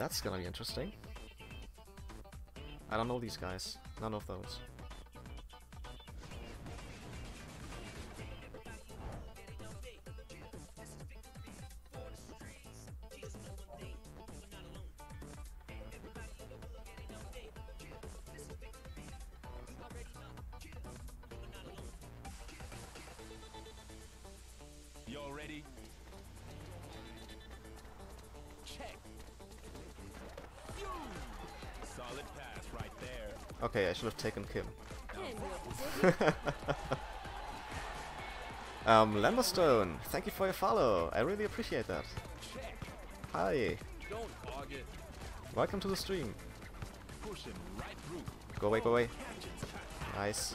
That's gonna be interesting. I don't know these guys. None of those. Okay, I should have taken Kim. Can you dig it? Um, Lamberstone, thank you for your follow. I really appreciate that. Hi, Don't hog it. welcome to the stream. Pushing right through. Go away, go away. Nice.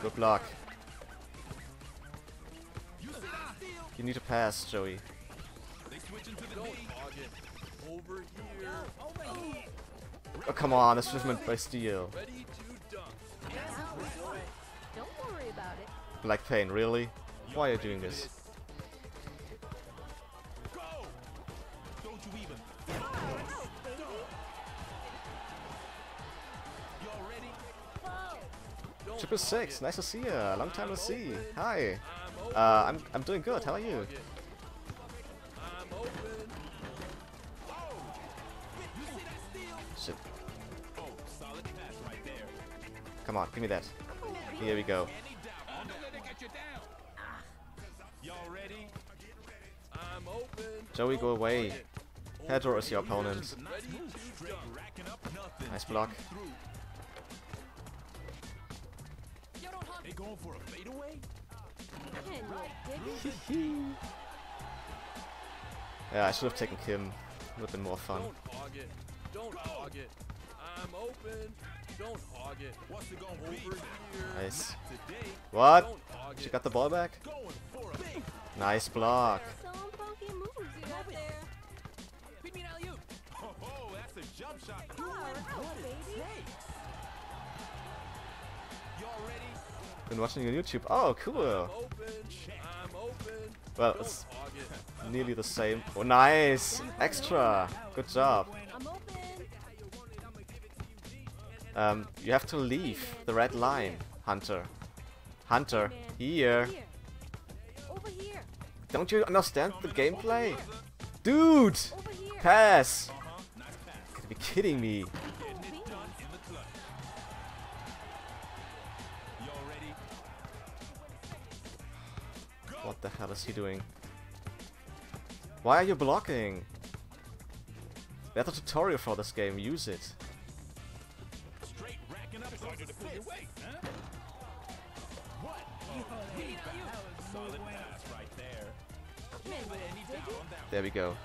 Good luck. You need to pass, Joey. They switching to the Don't. Over here. Oh, come on, this was meant by steal. Ready to dunk. Don't worry about it. Black Pain, really? Why are you doing this? Go. Don't you even. Y'all ready? Don't Triple six, nice to see you. Long time no see. Hi. Uh, I'm I'm doing good. How are you? Shit. Solid pass right there. Come on, give me that. Here we go. It. Joey, go away. It. Pedro is your opponent. Nice block. It? Yeah, I should have taken Kim. Would have been more fun. Don't hog it. Hog it. I'm open. Don't hog it. What's it gonna over here? Nice. Today. What? She got the ball back? Going for a big. Nice block. Some funky moves you got there. Beat me an alley-oop. Oh, that's a jump shot. Far out, baby. Y'all ready? Been watching your YouTube. Oh, cool. Open. I'm open. Well, it's nearly the same. Oh, nice. Extra. Good job. Um, you have to leave the red line, Hunter. Hunter, here. Don't you understand the gameplay? Dude! Pass! Gotta be kidding me. What the hell is he doing? Why are you blocking? There's a tutorial for this game, use it. Your weight, huh? What? Solid pass right there. You dig it? There we go.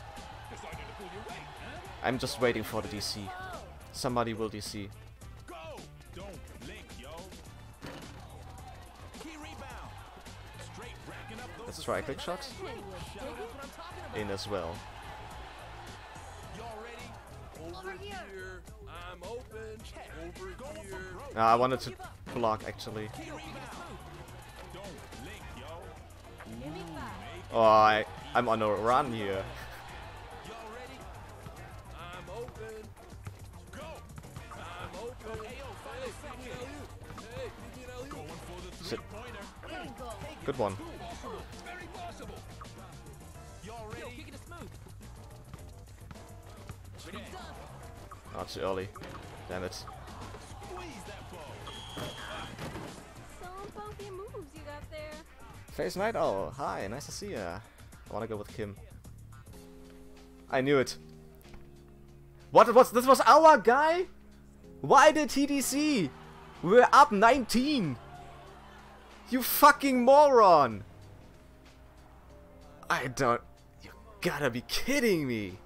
Decided to pull your? I'm just waiting for the DC. Somebody will DC. Go! Don't blink, yo. Key rebound. Straight racking up those Let's try a quick shot. Can you dig it? In as well. Uh, I wanted to block actually. Don't blink, yo. Give me five. Oh, I, I'm on a run here. Y'all ready? I'm open. Go. I'm open. Hey, yo, hey, pick me an alley-oop. Hey, pick me an alley-oop. Going for the Shit. three-pointer. There you go. Good one. Oh, too early. Damn it. Face Night Owl, hi, nice to see ya. I wanna go with Kim. I knew it. What was this was our guy? Why did TDC? We're up 19! You fucking moron! I don't... You gotta be kidding me!